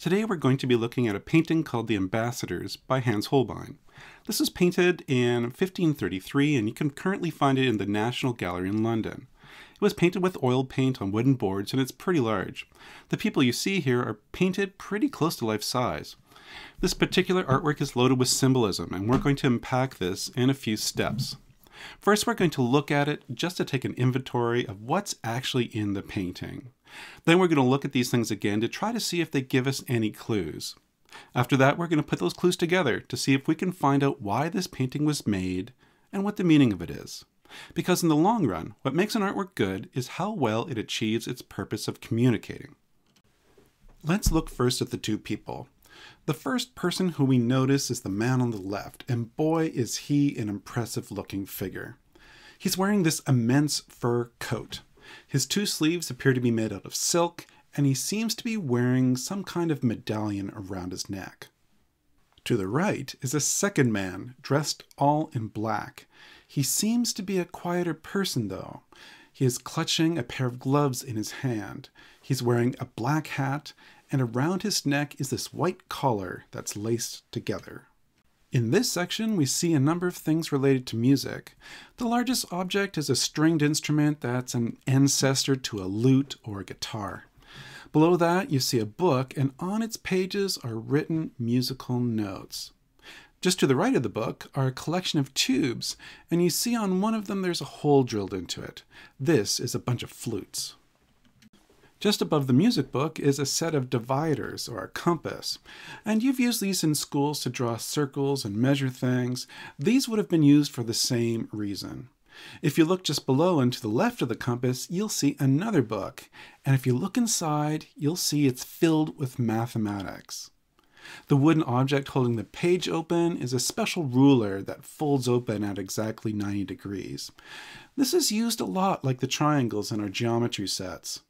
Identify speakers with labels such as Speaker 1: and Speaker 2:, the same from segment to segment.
Speaker 1: Today we're going to be looking at a painting called The Ambassadors by Hans Holbein. This was painted in 1533 and you can currently find it in the National Gallery in London. It was painted with oil paint on wooden boards and it's pretty large. The people you see here are painted pretty close to life size. This particular artwork is loaded with symbolism and we're going to unpack this in a few steps. First, we're going to look at it just to take an inventory of what's actually in the painting. Then we're going to look at these things again to try to see if they give us any clues. After that, we're going to put those clues together to see if we can find out why this painting was made and what the meaning of it is. Because in the long run, what makes an artwork good is how well it achieves its purpose of communicating. Let's look first at the two people. The first person who we notice is the man on the left, and boy is he an impressive looking figure. He's wearing this immense fur coat. His two sleeves appear to be made out of silk, and he seems to be wearing some kind of medallion around his neck. To the right is a second man, dressed all in black. He seems to be a quieter person, though. He is clutching a pair of gloves in his hand. He's wearing a black hat, and around his neck is this white collar that's laced together. In this section, we see a number of things related to music. The largest object is a stringed instrument that's an ancestor to a lute or a guitar. Below that, you see a book, and on its pages are written musical notes. Just to the right of the book are a collection of tubes, and you see on one of them there's a hole drilled into it. This is a bunch of flutes. Just above the music book is a set of dividers or a compass. And you've used these in schools to draw circles and measure things. These would have been used for the same reason. If you look just below and to the left of the compass, you'll see another book. And if you look inside, you'll see it's filled with mathematics. The wooden object holding the page open is a special ruler that folds open at exactly 90 degrees. This is used a lot like the triangles in our geometry sets.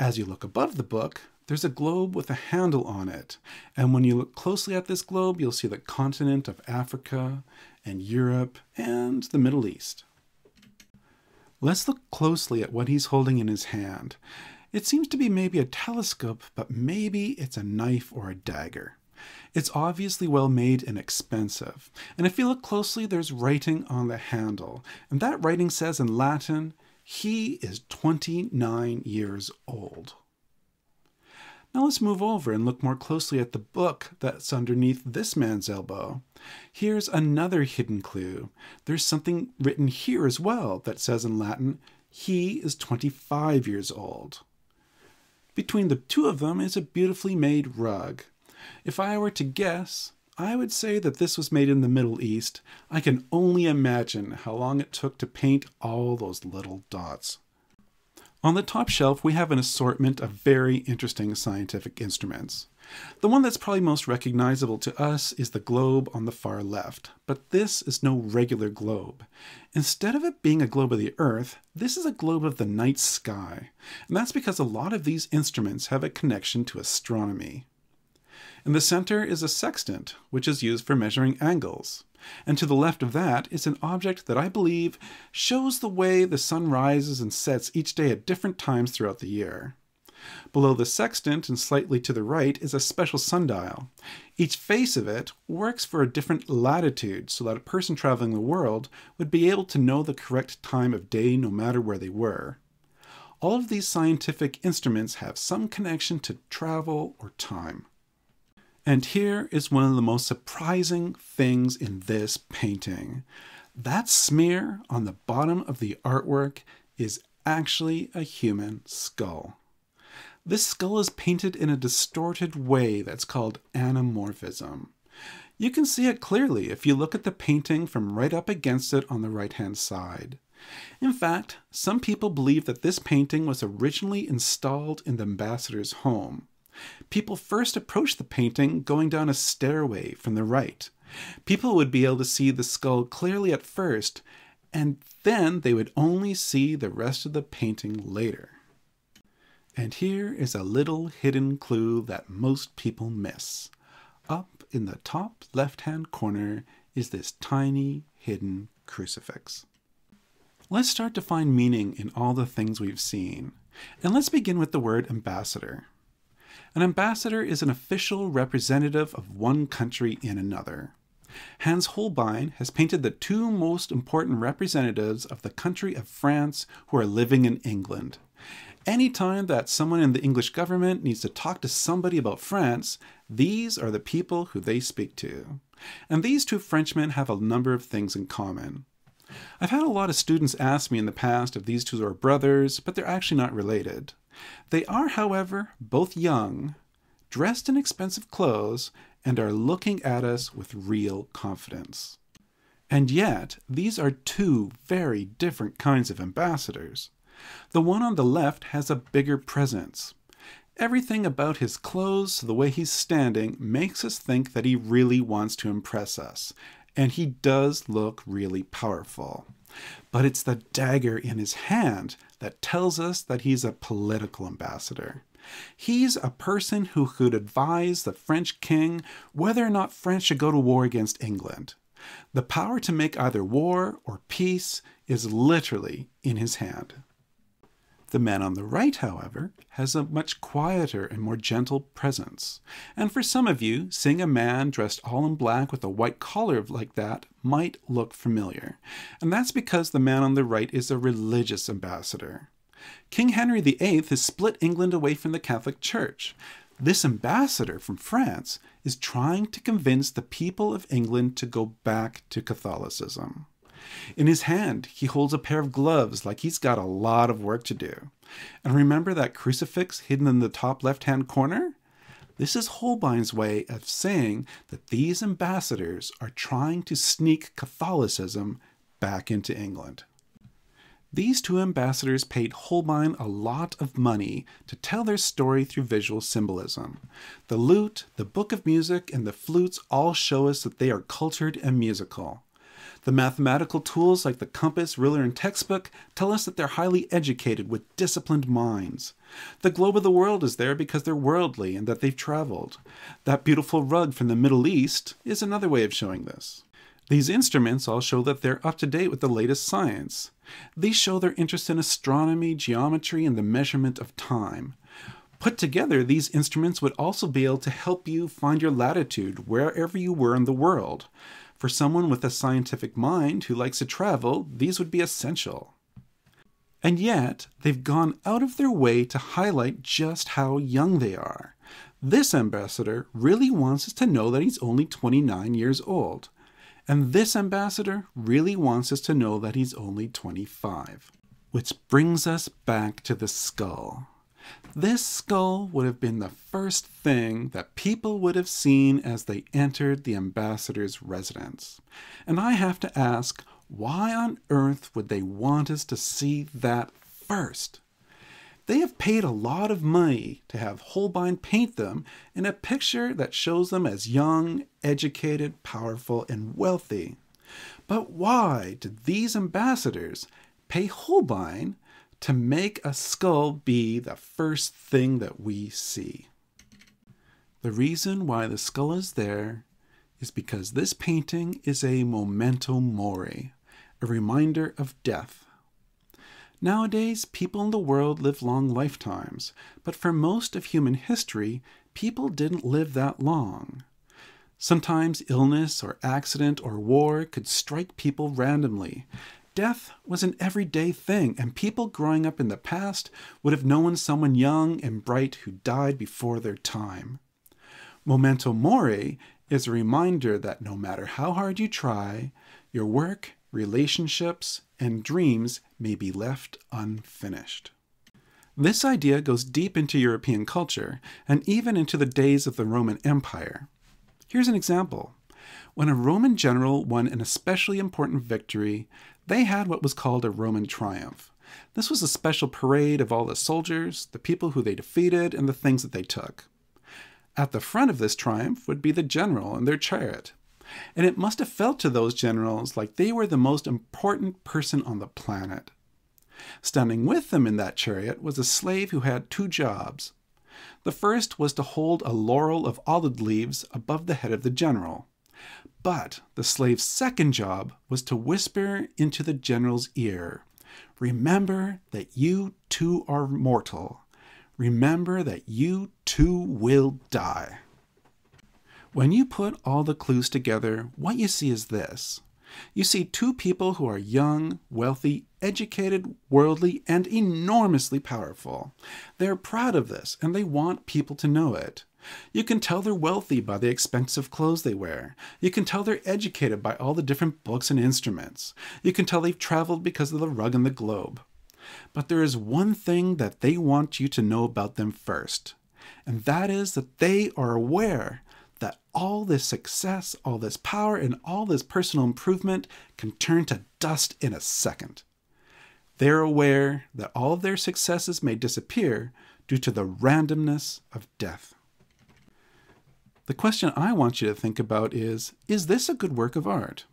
Speaker 1: As you look above the book, there's a globe with a handle on it. And when you look closely at this globe, you'll see the continent of Africa and Europe and the Middle East. Let's look closely at what he's holding in his hand. It seems to be maybe a telescope, but maybe it's a knife or a dagger. It's obviously well made and expensive. And if you look closely, there's writing on the handle. And that writing says in Latin, he is 29 years old. Now let's move over and look more closely at the book that's underneath this man's elbow. Here's another hidden clue. There's something written here as well that says in Latin, he is 25 years old. Between the two of them is a beautifully made rug. If I were to guess, I would say that this was made in the Middle East. I can only imagine how long it took to paint all those little dots. On the top shelf, we have an assortment of very interesting scientific instruments. The one that's probably most recognizable to us is the globe on the far left, but this is no regular globe. Instead of it being a globe of the Earth, this is a globe of the night sky, and that's because a lot of these instruments have a connection to astronomy. In the center is a sextant, which is used for measuring angles. And to the left of that is an object that I believe shows the way the sun rises and sets each day at different times throughout the year. Below the sextant and slightly to the right is a special sundial. Each face of it works for a different latitude so that a person traveling the world would be able to know the correct time of day no matter where they were. All of these scientific instruments have some connection to travel or time. And here is one of the most surprising things in this painting. That smear on the bottom of the artwork is actually a human skull. This skull is painted in a distorted way that's called anamorphism. You can see it clearly if you look at the painting from right up against it on the right hand side. In fact, some people believe that this painting was originally installed in the ambassador's home. People first approached the painting going down a stairway from the right. People would be able to see the skull clearly at first, and then they would only see the rest of the painting later. And here is a little hidden clue that most people miss. Up in the top left hand corner is this tiny hidden crucifix. Let's start to find meaning in all the things we've seen. And let's begin with the word ambassador. An ambassador is an official representative of one country in another. Hans Holbein has painted the two most important representatives of the country of France who are living in England. Anytime that someone in the English government needs to talk to somebody about France, these are the people who they speak to. And these two Frenchmen have a number of things in common. I've had a lot of students ask me in the past if these two are brothers, but they're actually not related. They are, however, both young, dressed in expensive clothes, and are looking at us with real confidence. And yet, these are two very different kinds of ambassadors. The one on the left has a bigger presence. Everything about his clothes, the way he's standing, makes us think that he really wants to impress us, and he does look really powerful. But it's the dagger in his hand that tells us that he's a political ambassador. He's a person who could advise the French king whether or not France should go to war against England. The power to make either war or peace is literally in his hand. The man on the right, however, has a much quieter and more gentle presence. And for some of you, seeing a man dressed all in black with a white collar like that might look familiar. And that's because the man on the right is a religious ambassador. King Henry VIII has split England away from the Catholic Church. This ambassador from France is trying to convince the people of England to go back to Catholicism. In his hand, he holds a pair of gloves like he's got a lot of work to do. And remember that crucifix hidden in the top left hand corner? This is Holbein's way of saying that these ambassadors are trying to sneak Catholicism back into England. These two ambassadors paid Holbein a lot of money to tell their story through visual symbolism. The lute, the book of music, and the flutes all show us that they are cultured and musical. The mathematical tools like the compass, ruler, and textbook tell us that they're highly educated with disciplined minds. The globe of the world is there because they're worldly and that they've traveled. That beautiful rug from the Middle East is another way of showing this. These instruments all show that they're up to date with the latest science. These show their interest in astronomy, geometry, and the measurement of time. Put together, these instruments would also be able to help you find your latitude wherever you were in the world. For someone with a scientific mind who likes to travel, these would be essential. And yet, they've gone out of their way to highlight just how young they are. This ambassador really wants us to know that he's only 29 years old. And this ambassador really wants us to know that he's only 25. Which brings us back to the skull. This skull would have been the first thing that people would have seen as they entered the ambassador's residence. And I have to ask, why on earth would they want us to see that first? They have paid a lot of money to have Holbein paint them in a picture that shows them as young, educated, powerful, and wealthy. But why did these ambassadors pay Holbein to make a skull be the first thing that we see. The reason why the skull is there is because this painting is a memento mori, a reminder of death. Nowadays, people in the world live long lifetimes, but for most of human history, people didn't live that long. Sometimes illness or accident or war could strike people randomly, death was an everyday thing, and people growing up in the past would have known someone young and bright who died before their time. Memento Mori is a reminder that no matter how hard you try, your work, relationships, and dreams may be left unfinished. This idea goes deep into European culture and even into the days of the Roman Empire. Here's an example. When a Roman general won an especially important victory, they had what was called a Roman triumph. This was a special parade of all the soldiers, the people who they defeated, and the things that they took. At the front of this triumph would be the general and their chariot. And it must have felt to those generals like they were the most important person on the planet. Standing with them in that chariot was a slave who had two jobs. The first was to hold a laurel of olive leaves above the head of the general. But the slave's second job was to whisper into the general's ear Remember that you too are mortal. remember that you too will die. When you put all the clues together, what you see is this. You see two people who are young, wealthy, educated, worldly, and enormously powerful. They're proud of this and they want people to know it. You can tell they're wealthy by the expensive clothes they wear. You can tell they're educated by all the different books and instruments. You can tell they've traveled because of the rug and the globe. But there is one thing that they want you to know about them first, and that is that they are aware that all this success, all this power, and all this personal improvement can turn to dust in a second. They're aware that all their successes may disappear due to the randomness of death. The question I want you to think about is Is this a good work of art?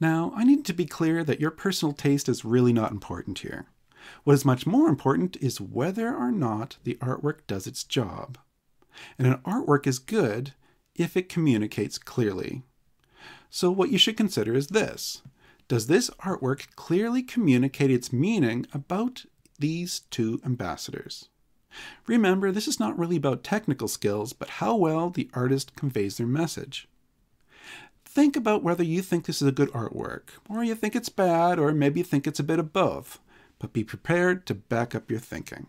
Speaker 1: Now, I need to be clear that your personal taste is really not important here. What is much more important is whether or not the artwork does its job. And an artwork is good if it communicates clearly. So, what you should consider is this Does this artwork clearly communicate its meaning about these two ambassadors? Remember, this is not really about technical skills, but how well the artist conveys their message. Think about whether you think this is a good artwork, or you think it's bad, or maybe you think it's a bit of both, but be prepared to back up your thinking.